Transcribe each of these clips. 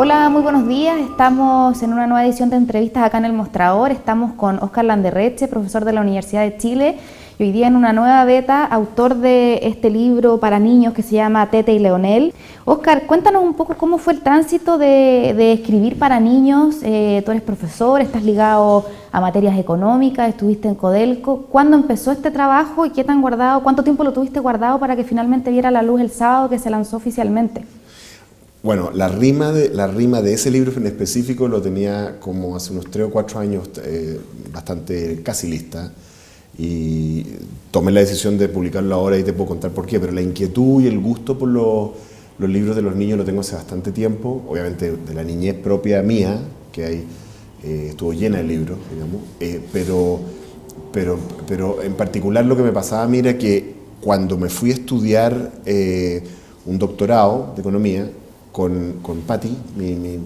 Hola, muy buenos días. Estamos en una nueva edición de entrevistas acá en el Mostrador. Estamos con Oscar Landerreche, profesor de la Universidad de Chile, y hoy día en una nueva beta, autor de este libro para niños que se llama Tete y Leonel. Oscar, cuéntanos un poco cómo fue el tránsito de, escribir para niños. Eh, tú eres profesor, estás ligado a materias económicas, estuviste en Codelco. ¿Cuándo empezó este trabajo y qué tan guardado, cuánto tiempo lo tuviste guardado para que finalmente viera la luz el sábado que se lanzó oficialmente? Bueno, la rima, de, la rima de ese libro en específico lo tenía como hace unos tres o cuatro años eh, bastante casi lista. Y tomé la decisión de publicarlo ahora y te puedo contar por qué, pero la inquietud y el gusto por los libros de los niños lo tengo hace bastante tiempo, obviamente de la niñez propia mía, que hay, eh, estuvo llena de libros, digamos, eh, pero, pero, pero en particular lo que me pasaba a mí era que cuando me fui a estudiar un doctorado de economía, con, con Patti, mi, mi,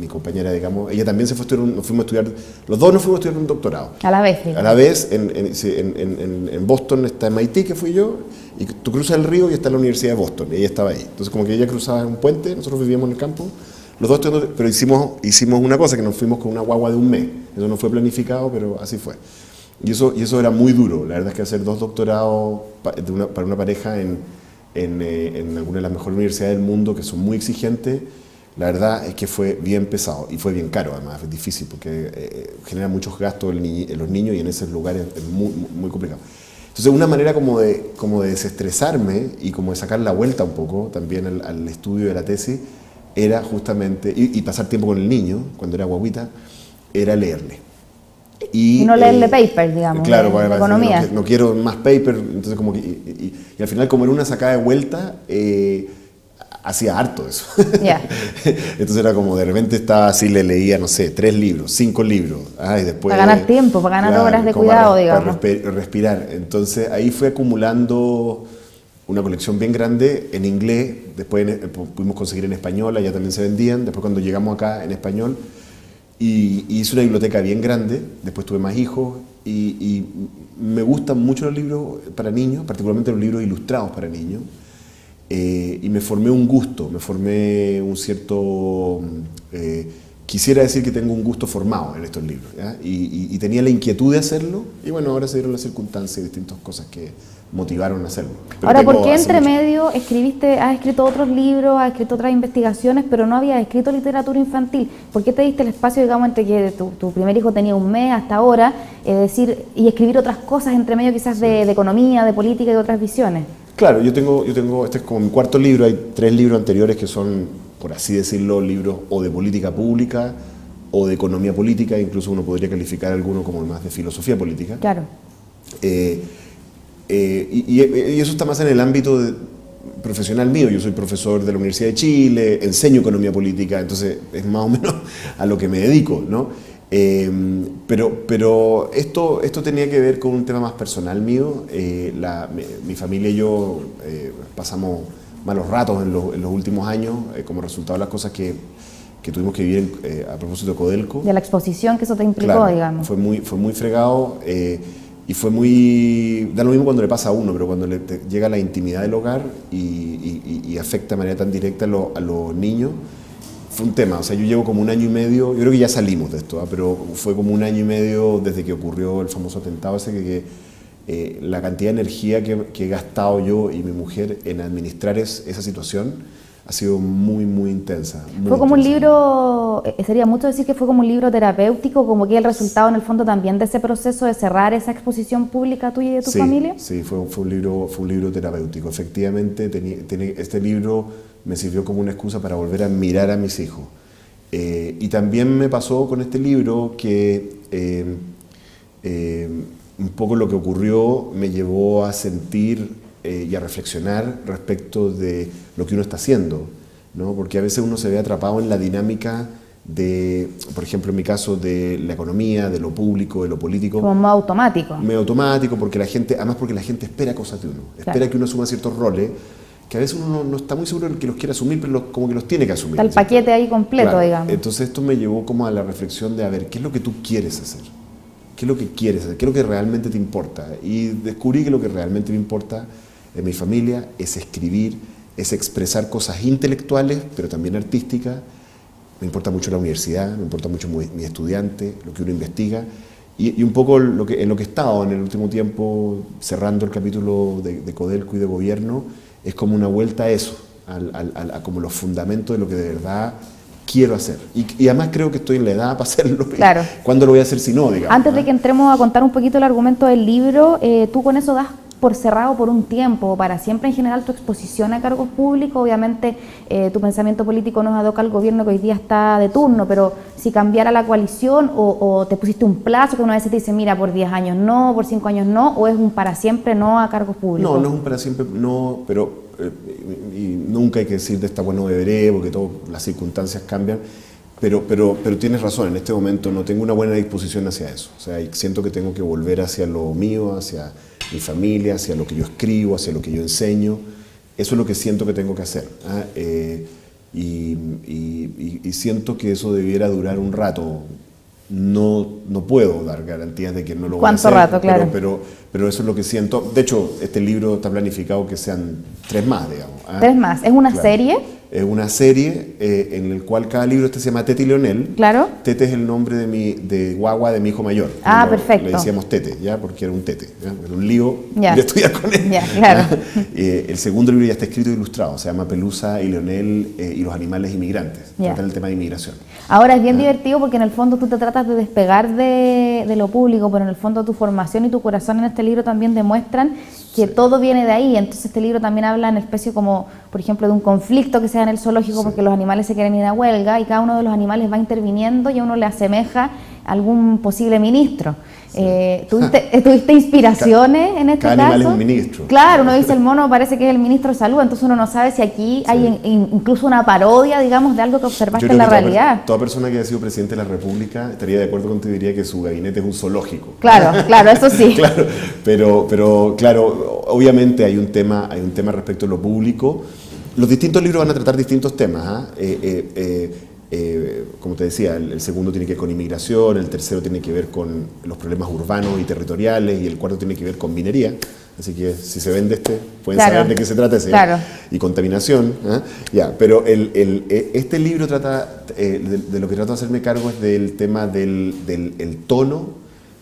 mi, compañera, digamos. Ella también se fue a estudiar, nos fuimos a estudiar, los dos nos fuimos a estudiar un doctorado. A la vez. A la vez, en, en, en, Boston está MIT, que fui yo, y tú cruzas el río y está la Universidad de Boston, y ella estaba ahí. Entonces, como que ella cruzaba un puente, nosotros vivíamos en el campo, los dos pero hicimos, hicimos una cosa, que nos fuimos con una guagua de un mes. Eso no fue planificado, pero así fue. Y eso, y eso era muy duro. La verdad es que hacer dos doctorados para una pareja en en, eh, en alguna de las mejores universidades del mundo que son muy exigentes, la verdad es que fue bien pesado y fue bien caro además, es difícil porque eh, genera muchos gastos en los niños y en esos lugares es muy, muy complicado. Entonces una manera como de, como de desestresarme y como de sacar la vuelta un poco también al, estudio de la tesis era justamente, y, y, pasar tiempo con el niño cuando era guaguita, era leerle. Y, no leerle eh, paper, digamos, claro, de, economía. No, quiero más paper, entonces como que, y, al final como era una sacada de vuelta, eh, hacía harto eso. entonces era como de repente estaba así, le leía, no sé, tres libros, cinco libros. y después, para ganar tiempo, para ganar horas de cuidado, digamos. Para respirar. Entonces ahí fue acumulando una colección bien grande en inglés, después pudimos conseguir en español, allá también se vendían, después cuando llegamos acá en español y, hice una biblioteca bien grande, después tuve más hijos y, me gustan mucho los libros para niños, particularmente los libros ilustrados para niños. Eh, y me formé un gusto, me formé un cierto... Eh, quisiera decir que tengo un gusto formado en estos libros. Y, y, tenía la inquietud de hacerlo y bueno, ahora se dieron las circunstancias y distintas cosas que, motivaron a hacerlo. Ahora, ¿por qué entre medio escribiste, has escrito otros libros, has escrito otras investigaciones, pero no habías escrito literatura infantil? ¿Por qué te diste el espacio, digamos, entre que tu, primer hijo tenía un mes hasta ahora, es decir, y escribir otras cosas entre medio quizás de, economía, de política y de otras visiones? Claro, yo tengo, yo tengo, este es como mi cuarto libro, hay tres libros anteriores que son, por así decirlo, libros o de política pública o de economía política, incluso uno podría calificar alguno como más de filosofía política. Claro. Eh, eh, y, eso está más en el ámbito profesional mío. Yo soy profesor de la Universidad de Chile, enseño economía política, entonces es más o menos a lo que me dedico, ¿no? Em, pero pero esto, esto tenía que ver con un tema más personal mío. Eh, mi, familia y yo eh, pasamos malos ratos en, los últimos años como resultado de las cosas que, que tuvimos que vivir a propósito de Codelco. De la exposición que eso te implicó, digamos. Fue muy, fue muy fregado. Y fue muy... Da lo mismo cuando le pasa a uno, pero cuando le llega la intimidad del hogar y, afecta de manera tan directa a, los niños, fue un tema. O sea, yo llevo como un año y medio, yo creo que ya salimos de esto, ¿ah? pero fue como un año y medio desde que ocurrió el famoso atentado ese que, eh, la cantidad de energía que, he gastado yo y mi mujer en administrar esa situación ha sido muy, muy intensa. fue como un libro, eh, sería mucho decir que fue como un libro terapéutico, como que el resultado en el fondo también de ese proceso de cerrar esa exposición pública tuya y de tu familia. Sí, fue, fue, un libro, fue un libro terapéutico. Efectivamente, tiene, este libro me sirvió como una excusa para volver a mirar a mis hijos. Eh, y también me pasó con este libro que eh, un poco lo que ocurrió me llevó a sentir eh, y a reflexionar respecto de lo que uno está haciendo, ¿no? porque a veces uno se ve atrapado en la dinámica de, por ejemplo, en mi caso, de la economía, de lo público, de lo político. Como más automático. Medio automático, porque la gente, además porque la gente espera cosas de uno, espera que uno asuma ciertos roles que a veces uno no, está muy seguro de que los quiere asumir, pero como que los tiene que asumir. Está el paquete ahí completo, digamos. Entonces esto me llevó como a la reflexión de, a ver, ¿qué es lo que tú quieres hacer? ¿Qué es lo que quieres hacer? ¿Qué es lo que realmente te importa? Y descubrí que lo que realmente me importa en mi familia es escribir, es expresar cosas intelectuales, pero también artísticas, me importa mucho la universidad, me importa mucho mi estudiante, lo que uno investiga. Y, un poco lo que, en lo que he estado en el último tiempo, cerrando el capítulo de, Codelco y de gobierno, es como una vuelta a eso, a como los fundamentos de lo que de verdad quiero hacer. Y, además creo que estoy en la edad para hacerlo. Claro. ¿Cuándo lo voy a hacer si no, digamos? Antes de que entremos a contar un poquito el argumento del libro, eh, tú con eso das por cerrado por un tiempo, para siempre en general tu exposición a cargos públicos, obviamente eh, tu pensamiento político no es adoca al gobierno que hoy día está de turno, pero si cambiara la coalición o, te pusiste un plazo que una vez te dice, mira, por 10 años no, por 5 años no, o es un para siempre no a cargos públicos. No, no es un para siempre no, pero eh, y nunca hay que decir de esta bueno beberé, porque todas las circunstancias cambian. Pero, pero, pero tienes razón, en este momento no tengo una buena disposición hacia eso. O sea, siento que tengo que volver hacia lo mío, hacia mi familia, hacia lo que yo escribo, hacia lo que yo enseño. Eso es lo que siento que tengo que hacer. ¿ah? Eh, y, siento que eso debiera durar un rato. No, no puedo dar garantías de que no lo voy a hacer. ¿Cuánto rato, claro? Pero, pero, eso es lo que siento. De hecho, este libro está planificado que sean tres más, digamos. ¿ah? ¿Tres más? ¿Es una serie? Es una serie eh, en la cual cada libro este se llama Tete y Leonel. Claro. Tete es el nombre de mi de guagua de mi hijo mayor. Ah, perfecto. Le decíamos Tete, ¿ya? Porque era un Tete. Era un lío ya. de estudiar con él. Ya, claro. Eh, el segundo libro ya está escrito e ilustrado. Se llama Pelusa y Leonel eh, y los animales inmigrantes. Trata el tema de inmigración. Ahora es bien divertido porque en el fondo tú te tratas de despegar de, de, lo público, pero en el fondo tu formación y tu corazón en este libro también demuestran que todo viene de ahí. Entonces este libro también habla en especie como, por ejemplo, de un conflicto que se da en el zoológico porque los animales se quieren ir a huelga y cada uno de los animales va interviniendo y a uno le asemeja algún posible ministro. Eh, ¿tuviste, inspiraciones en este Cada caso? animal es un ministro. Claro, uno dice el mono parece que es el ministro de salud, entonces uno no sabe si aquí hay incluso una parodia, digamos, de algo que observaste en la realidad. Toda, persona que haya sido presidente de la República estaría de acuerdo contigo y diría que su gabinete es un zoológico. Claro, claro, eso sí. claro, pero, pero claro, obviamente hay un tema, hay un tema respecto a lo público. Los distintos libros van a tratar distintos temas. ¿ah? Eh, eh, eh eh, como te decía, el, segundo tiene que ver con inmigración, el tercero tiene que ver con los problemas urbanos y territoriales y el cuarto tiene que ver con minería. Así que si se vende este, pueden saber de qué se trata ese. Y contaminación. ¿ah? Ya, pero el, el, e, este libro trata, eh, de, lo que trato de hacerme cargo es del tema del, del el tono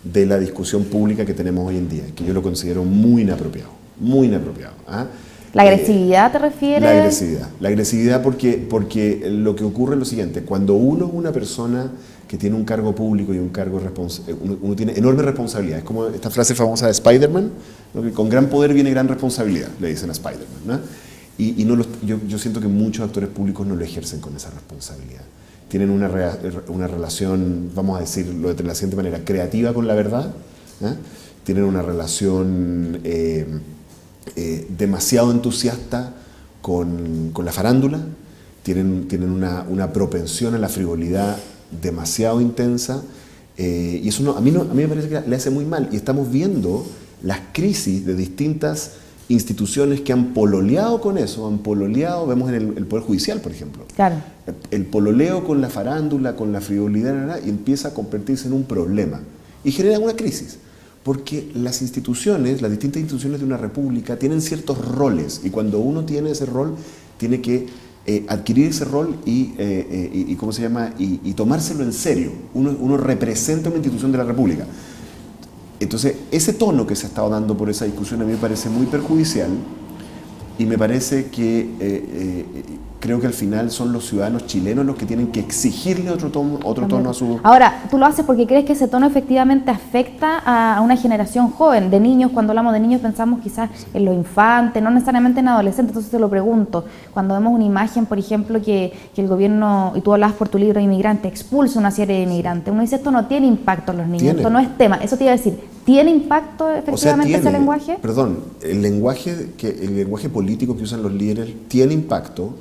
de la discusión pública que tenemos hoy en día, que yo lo considero muy inapropiado, muy inapropiado. ¿ah? ¿La agresividad te refieres? La agresividad. La agresividad porque, porque lo que ocurre es lo siguiente, cuando uno es una persona que tiene un cargo público y un cargo eh, uno, uno, tiene enorme responsabilidad. Es como esta frase famosa de Spider-Man, con gran poder viene gran responsabilidad, le dicen a Spider-Man. Y, no yo, yo, siento que muchos actores públicos no lo ejercen con esa responsabilidad. Tienen una, una relación, vamos a decirlo de la siguiente manera, creativa con la verdad. Tienen una relación... Eh, eh, demasiado entusiasta con, con, la farándula, tienen, tienen una, una, propensión a la frivolidad demasiado intensa, eh, y eso a, mí no, a mí me parece que le hace muy mal. Y estamos viendo las crisis de distintas instituciones que han pololeado con eso, han pololeado, vemos en el, Poder Judicial, por ejemplo. Claro. El, pololeo con la farándula, con la frivolidad, y empieza a convertirse en un problema y genera una crisis porque las instituciones, las distintas instituciones de una república tienen ciertos roles y cuando uno tiene ese rol tiene que eh, adquirir ese rol y, eh, eh, ¿cómo se llama? Y, tomárselo en serio. Uno, uno, representa una institución de la república. Entonces, ese tono que se ha estado dando por esa discusión a mí me parece muy perjudicial y me parece que creo que al final son los ciudadanos chilenos los que tienen que exigirle otro tono, otro tono a su... Ahora, tú lo haces porque crees que ese tono efectivamente afecta a una generación joven, de niños, cuando hablamos de niños pensamos quizás en los infantes, no necesariamente en adolescentes, entonces te lo pregunto, cuando vemos una imagen, por ejemplo, que, que el gobierno, y tú hablas por tu libro de inmigrante, expulsa una serie de inmigrantes, uno dice esto no tiene impacto en los niños, esto no es tema, eso te iba a decir, ¿tiene impacto efectivamente ese lenguaje? Perdón, el lenguaje, que, el lenguaje político que usan los líderes tiene impacto,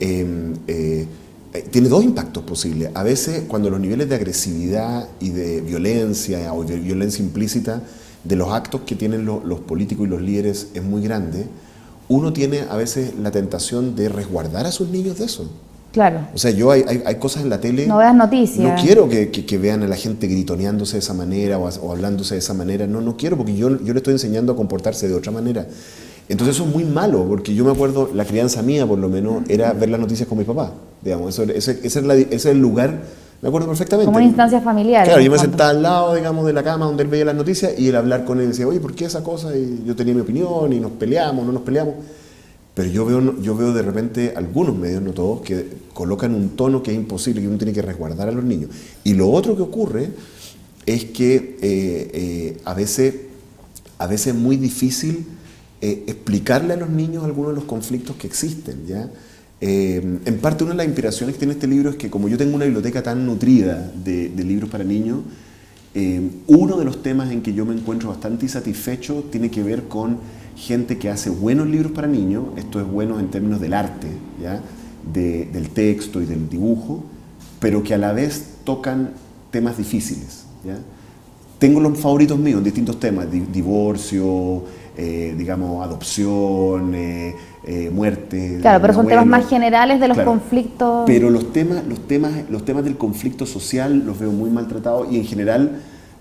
Em, eh, eh, tiene dos impactos posibles. A veces cuando los niveles de agresividad y de violencia o de violencia implícita de los actos que tienen los políticos y los líderes es muy grande, uno tiene a veces la tentación de resguardar a sus niños de eso. Claro. O sea, yo hay, hay, cosas en la tele. No veas noticias. No quiero que, que, vean a la gente gritoneándose de esa manera o, o, hablándose de esa manera. No, no quiero porque yo, yo le estoy enseñando a comportarse de otra manera. Entonces eso es muy malo, porque yo me acuerdo, la crianza mía por lo menos, era ver las noticias con mi papá. digamos, eso, ese, ese, es la- ese es el lugar, me acuerdo perfectamente. Como una instancia familiar. Claro, yo me el sentaba al lado, digamos, de la cama donde él veía las noticias y él hablar con él decía, oye, ¿por qué esa cosa? Y yo tenía mi opinión y nos peleamos, no nos peleamos. Pero yo veo, yo veo de repente algunos medios, no todos, que colocan un tono que es imposible, que uno tiene que resguardar a los niños. Y lo otro que ocurre es que eh, eh, a, veces, a veces es muy difícil eh, explicarle a los niños algunos de los conflictos que existen. ¿ya? En parte una de las inspiraciones que tiene este libro es que como yo tengo una biblioteca tan nutrida de, de libros para niños, uno de los temas en que yo me encuentro bastante insatisfecho tiene que ver con gente que hace buenos libros para niños, esto es bueno en términos del arte, ¿ya? De- del texto y del dibujo, pero que a la vez tocan temas difíciles. ¿ya? Tengo los favoritos míos en distintos temas, di- divorcio, eh, digamos, adopción, eh, eh, muerte. Claro, pero son temas más generales de los Claro. conflictos. Pero los temas, los, temas, los temas del conflicto social los veo muy maltratados y en general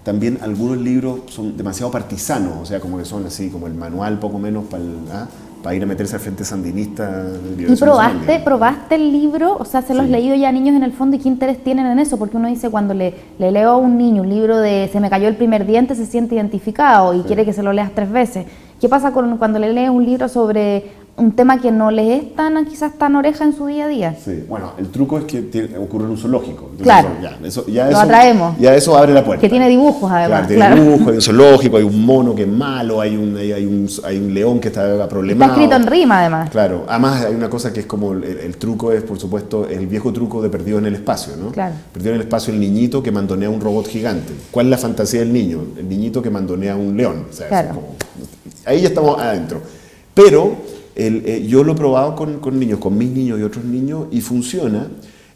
también algunos libros son demasiado partisanos, o sea, como que son así, como el manual poco menos para, el- ¿ah? para ir a meterse al Frente Sandinista. ¿Y probaste, Nacional. probaste el libro? O sea, ¿se los Sí. leído ya a niños en el fondo y qué interés tienen en eso? Porque uno dice, cuando le, le leo a un niño un libro de Se me cayó el primer diente, se siente identificado y quiere que se lo leas tres veces. ¿Qué pasa con, cuando le lees un libro sobre un tema que no le es tan, quizás tan oreja en su día a día? Sí, bueno, el truco es que tiene- ocurre en un zoológico. Entonces, Claro. eso- ya, eso, ya Lo eso- atraemos. Ya eso abre la puerta. Que tiene dibujos, además, Claro, tiene claro. dibujos, hay un zoológico, hay un mono que es malo, hay un, hay, hay un, hay un león que está Está problemado. escrito en rima, además. Claro, además hay una cosa que es como el, el truco es, por supuesto, el viejo truco de perdido en el espacio, ¿no? Claro. Perdido en el espacio el niñito que mandonea un robot gigante. ¿Cuál es la fantasía del niño? El niñito que mandonea un león. O sea, Claro. como- ahí ya estamos adentro. Pero el, eh, yo lo he probado con, con niños, con mis niños y otros niños, y funciona,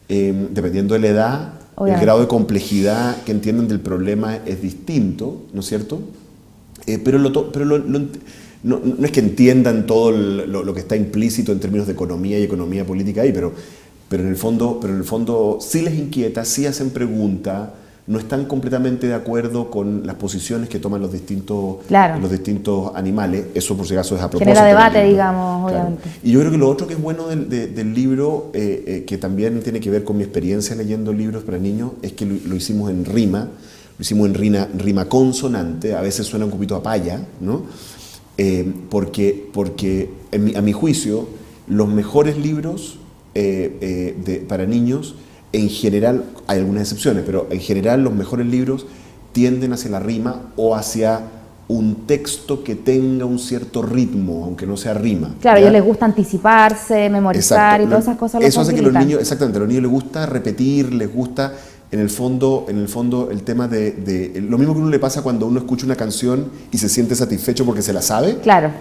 eh, dependiendo de la edad, el Obviamente. grado de complejidad que entienden del problema es distinto, ¿no es cierto? Eh, pero lo to- pero lo- lo ent- no, no es que entiendan todo el- lo, lo que está implícito en términos de economía y economía política ahí, pero, pero, en el fondo, pero en el fondo sí les inquieta, sí hacen preguntas, no están completamente de acuerdo con las posiciones que toman los distintos, Claro. los distintos animales. Eso por si acaso es a propósito. Genera debate, digamos, obviamente. Y yo creo que lo otro que es bueno del, de- del libro, eh, eh, que también tiene que ver con mi experiencia leyendo libros para niños, es que lo, lo hicimos en rima, lo hicimos en rima, rima consonante, a veces suena un poquito a paya, ¿no? Eh, porque porque en mi- a mi juicio, los mejores libros de- para niños, en general, hay algunas excepciones, pero en general los mejores libros tienden hacia la rima o hacia un texto que tenga un cierto ritmo, aunque no sea rima. Claro, a ellos les gusta anticipar,se memorizar Exacto. y todas esas cosas. Eso hace que los niños, exactamente, a los niños les gusta repetir, les gusta, en el fondo, en el fondo el tema de, de- lo mismo que uno le pasa cuando uno escucha una canción y se siente satisfecho porque se la sabe, Claro.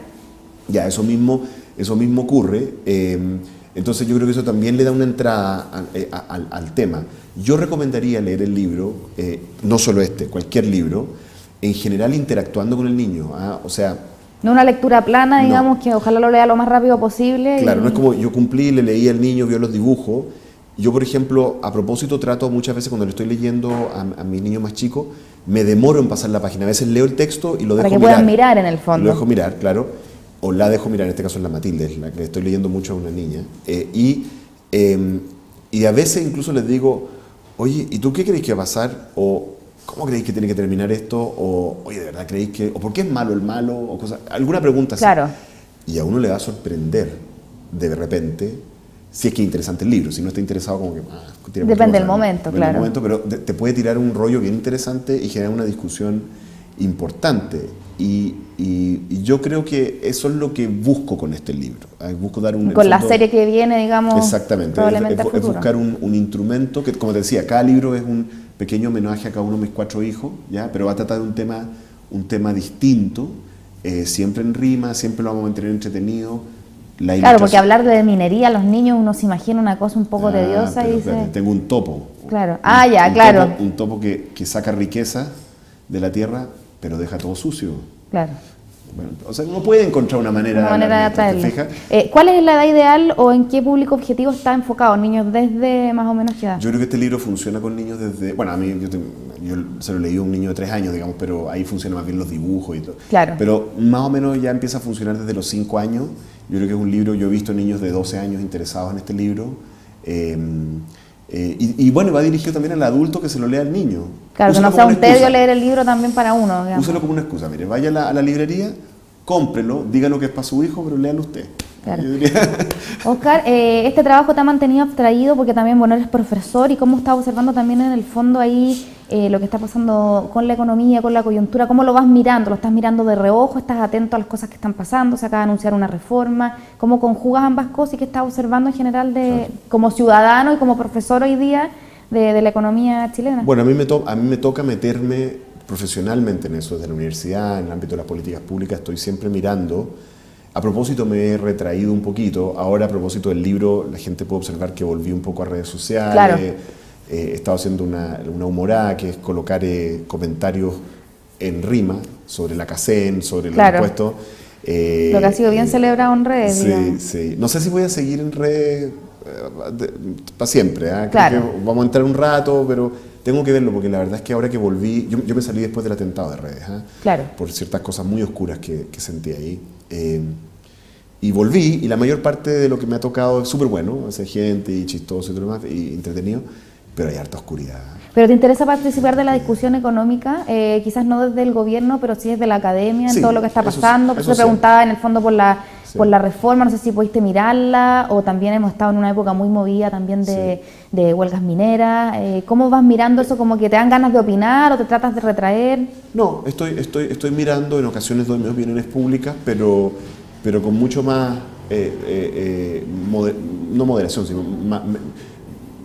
ya eso mismo, eso mismo ocurre. eh, entonces yo creo que eso también le da una entrada a- eh, al, al tema. Yo recomendaría leer el libro, eh, no solo este, cualquier libro, en general interactuando con el niño. ¿ah? O sea, No una lectura plana, No. digamos, que ojalá lo lea lo más rápido posible. Claro, y- no es como yo cumplí, le leí al niño, vio los dibujos. Yo, por ejemplo, a propósito trato muchas veces cuando le estoy leyendo a, a mis niños más chicos, me demoro en pasar la página. A veces leo el texto y lo Para dejo que mirar. puedan mirar en el fondo. Lo dejo mirar, claro. O la dejo mirar, en este caso es la Matilde, es la que estoy leyendo mucho a una niña. Eh, y, eh, y a veces incluso les digo, oye, ¿y tú qué creéis que va a pasar? O ¿cómo creéis que tiene que terminar esto? O, oye, ¿de verdad creéis que.? ¿O por qué es malo el malo? O cosas, alguna pregunta así. Claro. Y a uno le va a sorprender de repente, si es que es interesante el libro, si no está interesado como que... ah, Depende del momento, depende del claro. momento, pero te puede tirar un rollo bien interesante y generar una discusión importante. Y, y- y yo creo que eso es lo que busco con este libro. ah, Busco dar un... Con la fondo- serie que viene, digamos, Exactamente, probablemente es, a es- es buscar un, un instrumento que, como te decía, cada libro es un pequeño homenaje a cada uno de mis cuatro hijos, ¿ya? pero va a tratar de un tema, un tema distinto, eh, siempre en rima, siempre lo vamos a mantener entretenido. La Claro, porque hablar de minería a los niños uno se imagina una cosa un poco Ah, tediosa y dice... tengo un topo. Claro. Un- Ah, ya, un claro. topo- un topo que, que saca riqueza de la tierra, pero deja todo sucio. Claro. Bueno, o sea, uno puede encontrar una manera, Una manera de hablar esto, ¿te atraerlo. Eh, ¿Cuál es la edad ideal o en qué público objetivo está enfocado? ¿Niños desde más o menos qué edad? Yo creo que este libro funciona con niños desde. Bueno, a mí yo, te- yo se lo leí a un niño de tres años, digamos, pero ahí funciona más bien los dibujos y todo. Claro. Pero más o menos ya empieza a funcionar desde los cinco años. Yo creo que es un libro, yo he visto niños de 12 años interesados en este libro. Y, bueno, va dirigido también al adulto que se lo lea al niño. Claro, que no sea un tedio leer el libro también para uno. Úselo como una excusa. Mire, vaya a la, a la librería, cómprelo, dígalo que es para su hijo, pero léalo usted. Oscar, eh, este trabajo te ha mantenido abstraído porque también, bueno, eres profesor y cómo estás observando también en el fondo ahí eh, lo que está pasando con la economía, con la coyuntura, cómo lo vas mirando, lo estás mirando de reojo, estás atento a las cosas que están pasando, se acaba de anunciar una reforma, cómo conjugas ambas cosas y qué estás observando en general de, como ciudadano y como profesor hoy día de, la economía chilena. Bueno, a mí, me a mí me toca meterme profesionalmente en eso, desde la universidad, en el ámbito de las políticas públicas, estoy siempre mirando a propósito me he retraído un poquito. Ahora a propósito del libro, la gente puede observar que volví un poco a redes sociales. He estado haciendo una, una humorada, que es colocar eh, comentarios en rima sobre la CACEN, sobre los impuestos. Eh, Lo que ha sido bien celebrado en redes. Sí, sí. No sé si voy a seguir en redes para siempre. ¿ah? vamos a entrar un rato, pero tengo que verlo porque la verdad es que ahora que volví, yo, me salí después del atentado de redes, ¿ah? claro. por ciertas cosas muy oscuras que, que sentí ahí. Eh, y volví, y la mayor parte de lo que me ha tocado es súper bueno, hace gente y chistoso y todo lo demás, y entretenido, pero hay harta oscuridad. ¿Pero te interesa participar de la discusión económica? Eh, quizás no desde el gobierno, pero sí desde la academia, en todo lo que está pasando. Por eso, preguntaba en el fondo por la, por la reforma, no sé si pudiste mirarla, o también hemos estado en una época muy movida también de, de huelgas mineras. Eh, ¿Cómo vas mirando eso? ¿Como que te dan ganas de opinar o te tratas de retraer? No, estoy, estoy, estoy mirando, en ocasiones doy mis opiniones públicas, pero pero con mucho más, eh, eh, eh, no moderación, sino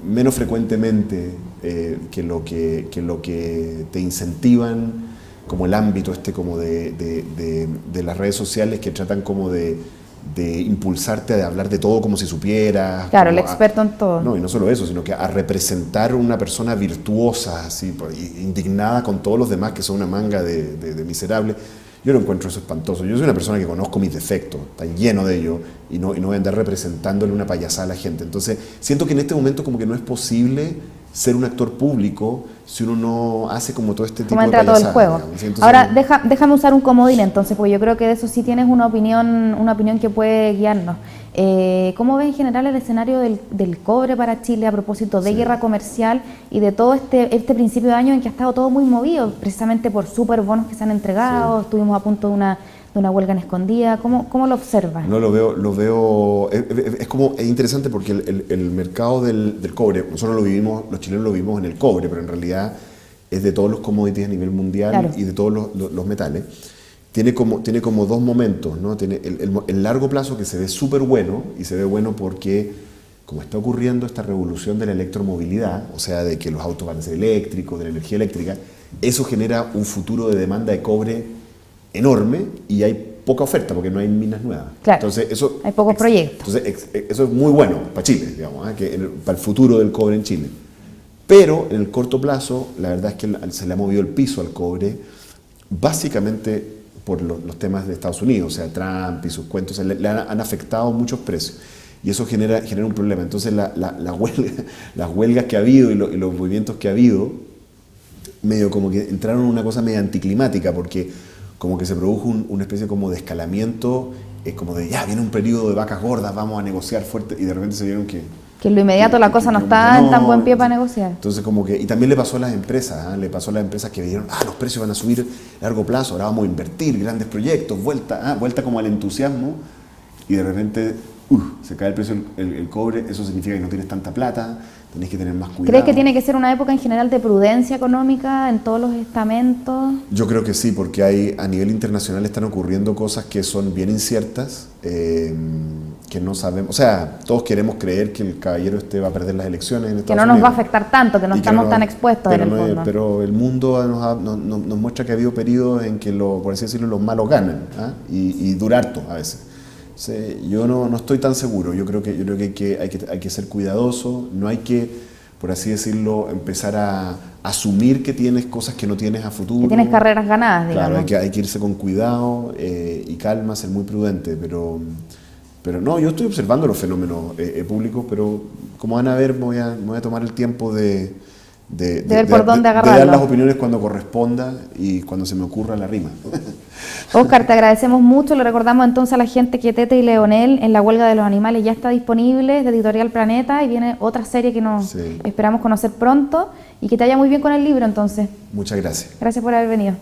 menos frecuentemente que, lo que, lo que te incentivan, como el ámbito este como de, de, las redes sociales que tratan como de, impulsarte a hablar de todo como si supieras. Claro, el experto en todo. No, y no solo eso, sino que a representar una persona virtuosa, así, indignada con todos los demás que son una manga de miserables. Yo lo encuentro eso espantoso. Yo soy una persona que conozco mis defectos, está lleno de ellos, y no, y no voy a andar representándole una payasada a la gente. Entonces, siento que en este momento como que no es posible ser un actor público si uno no hace como todo este tipo de todo el juego. Ahora, deja, déjame usar un comodín entonces, porque yo creo que de eso sí tienes una opinión, una opinión que puede guiarnos. Eh, ¿Cómo ves en general el escenario del, cobre para Chile a propósito de guerra comercial y de todo este, este principio de año en que ha estado todo muy movido, precisamente por superbonos que se han entregado? Estuvimos a punto de una, de una huelga en escondida. ¿Cómo, ¿Cómo, lo observas? No, lo veo, lo veo es, como, es interesante porque el, mercado del, cobre, nosotros lo vivimos, los chilenos lo vivimos en el cobre, pero en realidad es de todos los commodities a nivel mundial y de todos los, los metales tiene como, tiene como dos momentos, ¿no? Tiene el, largo plazo que se ve súper bueno, y se ve bueno porque como está ocurriendo esta revolución de la electromovilidad, o sea, de que los autos van a ser eléctricos, de la energía eléctrica, eso genera un futuro de demanda de cobre enorme y hay poca oferta porque no hay minas nuevas. entonces, eso, hay pocos proyectos. Entonces, eso es muy bueno para Chile, digamos, ¿eh? que para el futuro del cobre en Chile. Pero en el corto plazo, la verdad es que se le ha movido el piso al cobre, básicamente por los, temas de Estados Unidos, o sea, Trump y sus cuentos, le, han, afectado muchos precios. Y eso genera, genera un problema. Entonces, la, huelga, las huelgas que ha habido y, los movimientos que ha habido, medio como que entraron en una cosa medio anticlimática, porque como que se produjo una especie como de escalamiento, es como de, ya, viene un periodo de vacas gordas, vamos a negociar fuerte, y de repente se vieron que que en lo inmediato la cosa no está en tan buen pie para negociar. Entonces, como que, y también le pasó a las empresas, ¿ah? le pasó a las empresas que dijeron, ah, los precios van a subir a largo plazo, ahora vamos a invertir, grandes proyectos, vuelta, ah, vuelta como al entusiasmo, y de repente, se cae el precio del cobre, eso significa que no tienes tanta plata, tenés que tener más cuidado. ¿Crees que tiene que ser una época en general de prudencia económica en todos los estamentos? Yo creo que sí, porque hay, a nivel internacional están ocurriendo cosas que son bien inciertas. Eh, que no sabemos, o sea, todos queremos creer que el caballero este va a perder las elecciones en Que no nos va a afectar tanto, que no estamos tan expuestos en el fondo. pero el mundo nos, nos, muestra que ha habido periodos en que, lo, por así decirlo, los malos ganan ¿ah? y, y durar a veces. Yo no, no, estoy tan seguro, yo creo que, yo creo que, hay, que, hay, que hay que ser cuidadoso, no hay que, por así decirlo, empezar a asumir que tienes cosas que no tienes a futuro. Que tienes carreras ganadas, digamos. Claro, hay que, hay que irse con cuidado eh, y calma, ser muy prudente, pero... Pero no, yo estoy observando los fenómenos eh, eh, públicos, pero como van a ver, me voy a, voy a tomar el tiempo de, de, ver por dónde dar las opiniones cuando corresponda y cuando se me ocurra la rima. Oscar, te agradecemos mucho. Le recordamos entonces a la gente que Tete y Leonel en la huelga de los animales ya está disponible de Editorial Planeta y viene otra serie que nos esperamos conocer pronto y que te haya muy bien con el libro entonces. Muchas gracias. Gracias por haber venido.